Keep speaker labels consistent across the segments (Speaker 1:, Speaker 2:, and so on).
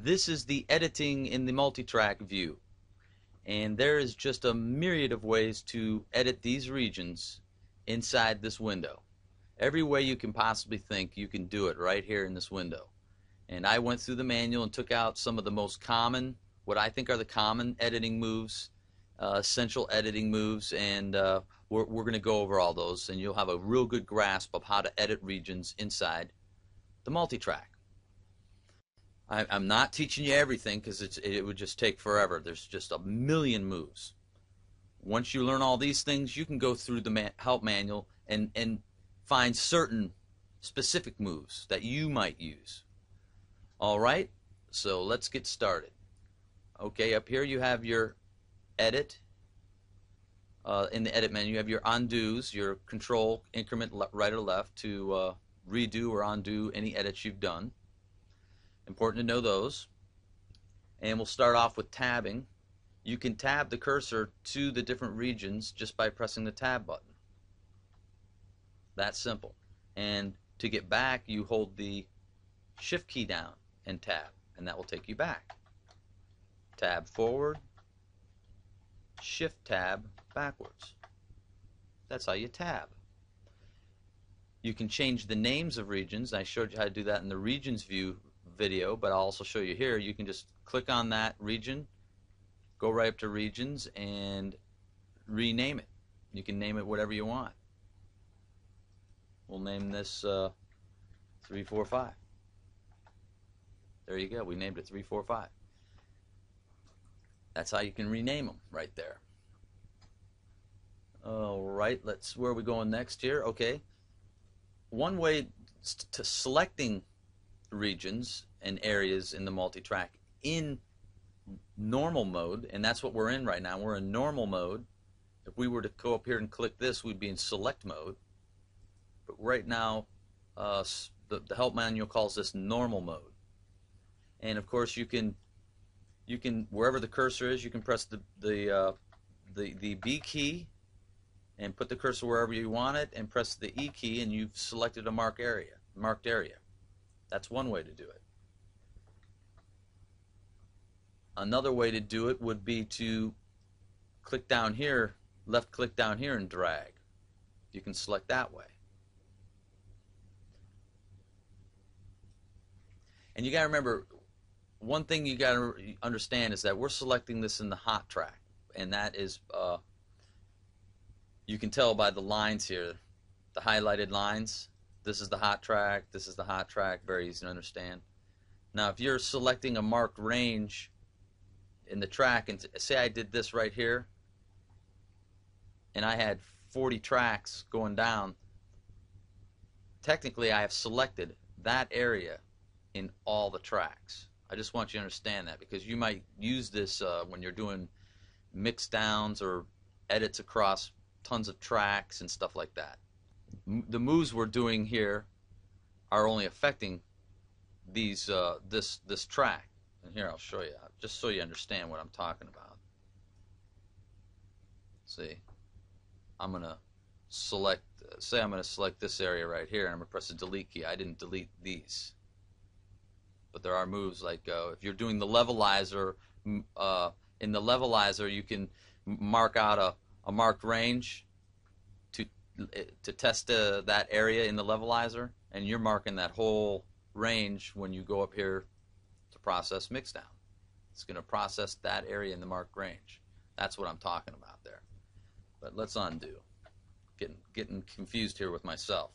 Speaker 1: This is the editing in the multi-track view. And there is just a myriad of ways to edit these regions inside this window. Every way you can possibly think, you can do it right here in this window. And I went through the manual and took out some of the most common, what I think are the common editing moves, uh, essential editing moves, and uh, we're, we're going to go over all those, and you'll have a real good grasp of how to edit regions inside the multi-track. I, am not teaching you everything because it would just take forever. There's just a million moves. Once you learn all these things, you can go through the man, help manual and, and find certain specific moves that you might use. All right, so let's get started. Okay, up here you have your edit. Uh, in the edit menu, you have your undos, your control increment right or left to uh, redo or undo any edits you've done. Important to know those. And we'll start off with tabbing. You can tab the cursor to the different regions just by pressing the tab button. That simple. And to get back, you hold the shift key down and tab, and that will take you back. Tab forward, shift tab backwards. That's how you tab. You can change the names of regions. I showed you how to do that in the regions view video, but I'll also show you here. You can just click on that region, go right up to regions, and rename it. You can name it whatever you want. We'll name this uh, 345. There you go. We named it 345. That's how you can rename them right there. All right, let's. Where are we going next here? Okay. One way to selecting regions and areas in the multi-track in normal mode, and that's what we're in right now. We're in normal mode. If we were to go up here and click this, we'd be in select mode. But right now, uh, the, the help manual calls this normal mode. And of course, you can you can wherever the cursor is, you can press the the uh, the the B key and put the cursor wherever you want it, and press the E key, and you've selected a mark area, marked area. That's one way to do it. Another way to do it would be to click down here, left click down here and drag. You can select that way. And you got to remember, one thing you got to understand is that we're selecting this in the hot track, and that is, uh, you can tell by the lines here, the highlighted lines. This is the hot track, this is the hot track, very easy to understand. Now, if you're selecting a marked range in the track and say I did this right here and I had 40 tracks going down technically I have selected that area in all the tracks. I just want you to understand that because you might use this uh, when you're doing mix downs or edits across tons of tracks and stuff like that. M the moves we're doing here are only affecting these uh, this this track and here I'll show you just so you understand what I'm talking about. See, I'm going to select, say I'm going to select this area right here, and I'm going to press the delete key. I didn't delete these. But there are moves like uh, if you're doing the levelizer, uh, in the levelizer you can mark out a, a marked range to, to test uh, that area in the levelizer, and you're marking that whole range when you go up here to process mixdown. It's going to process that area in the marked range. That's what I'm talking about there. But let's undo. Getting getting confused here with myself.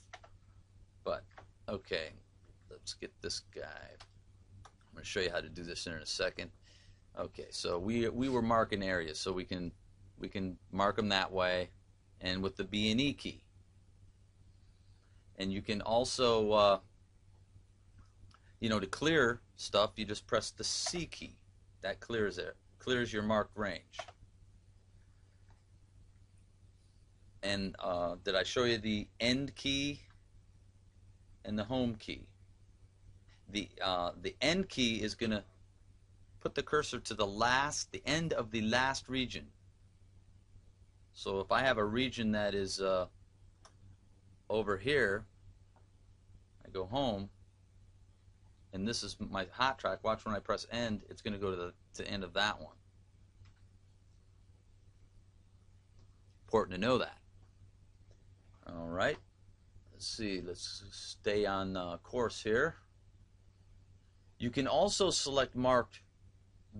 Speaker 1: But okay, let's get this guy. I'm going to show you how to do this in a second. Okay, so we we were marking areas, so we can we can mark them that way, and with the B and E key. And you can also, uh, you know, to clear stuff, you just press the C key. That clears it, clears your marked range. And uh, did I show you the end key and the home key? The uh, the end key is going to put the cursor to the last, the end of the last region. So if I have a region that is uh, over here, I go home, and this is my hot track. Watch when I press end, it's going to go to the to end of that one. Important to know that. All right. Let's see. Let's stay on uh, course here. You can also select marked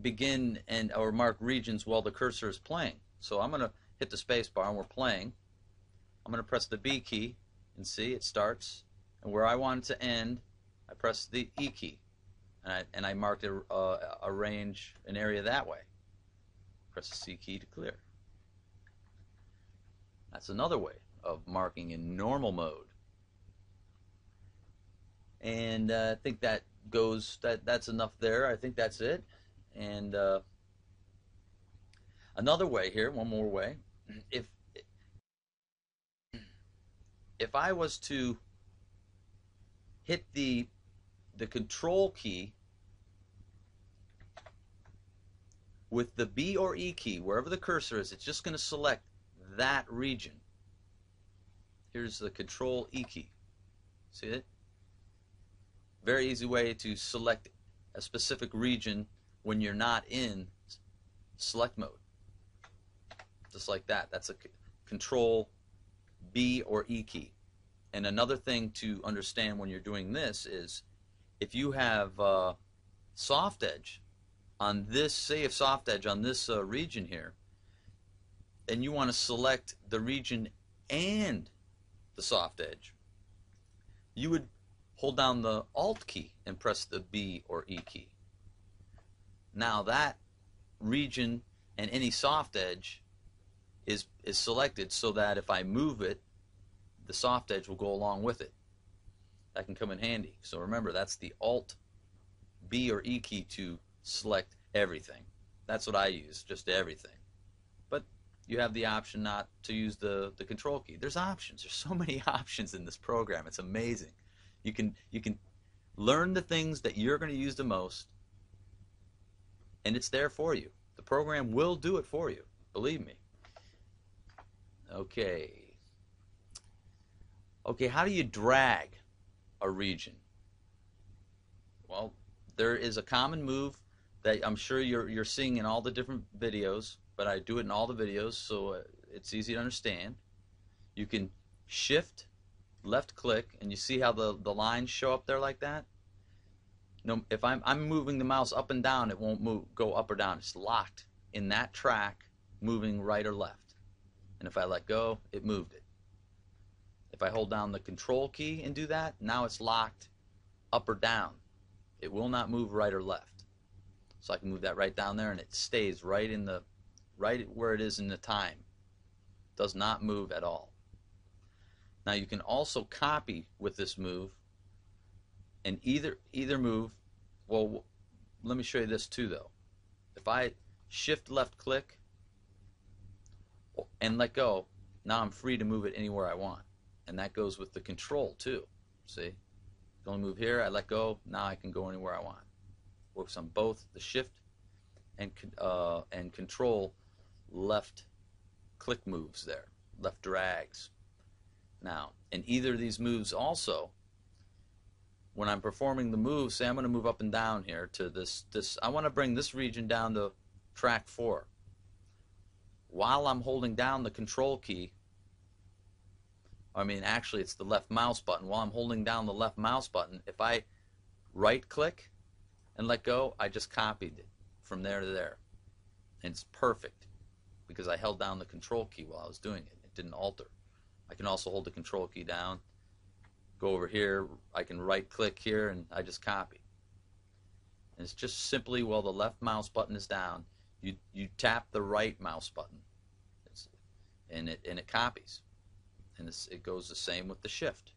Speaker 1: begin and or mark regions while the cursor is playing. So I'm going to hit the space bar and we're playing. I'm going to press the B key and see it starts. And where I want it to end, I press the E key. And I, and I marked a, uh, a range, an area that way. Press the C key to clear. That's another way of marking in normal mode. And uh, I think that goes, that that's enough there. I think that's it. And uh, another way here, one more way, if if I was to hit the the control key with the B or E key, wherever the cursor is, it's just going to select that region. Here's the control E key. See it? Very easy way to select a specific region when you're not in select mode. Just like that. That's a control B or E key. And another thing to understand when you're doing this is if you have uh, soft edge on this, say if soft edge on this uh, region here, and you want to select the region and the soft edge, you would hold down the Alt key and press the B or E key. Now that region and any soft edge is is selected so that if I move it, the soft edge will go along with it. That can come in handy. So remember, that's the Alt B or E key to select everything. That's what I use, just everything. But you have the option not to use the, the control key. There's options. There's so many options in this program. It's amazing. You can you can learn the things that you're going to use the most and it's there for you. The program will do it for you. Believe me. Okay. Okay, how do you drag a region? Well, there is a common move that I'm sure you're you're seeing in all the different videos, but I do it in all the videos so uh, it's easy to understand. You can shift left click and you see how the the lines show up there like that? No, if I'm I'm moving the mouse up and down, it won't move go up or down. It's locked in that track, moving right or left. And if I let go, it moved it. If I hold down the control key and do that, now it's locked up or down. It will not move right or left. So I can move that right down there and it stays right in the right where it is in the time. Does not move at all. Now you can also copy with this move and either either move well let me show you this too though if I shift left click and let go now I'm free to move it anywhere I want and that goes with the control too. See? Only move here I let go. Now I can go anywhere I want. Works on both the shift and uh, and control left click moves there left drags. Now in either of these moves also when I'm performing the move, say I'm going to move up and down here to this, this I want to bring this region down to track 4. While I'm holding down the control key, I mean actually it's the left mouse button, while I'm holding down the left mouse button, if I right click and let go, I just copied it from there to there. And it's perfect because I held down the control key while I was doing it. It didn't alter. I can also hold the control key down go over here, I can right click here and I just copy. And it's just simply while the left mouse button is down, you, you tap the right mouse button and, it, and it copies. And it goes the same with the shift.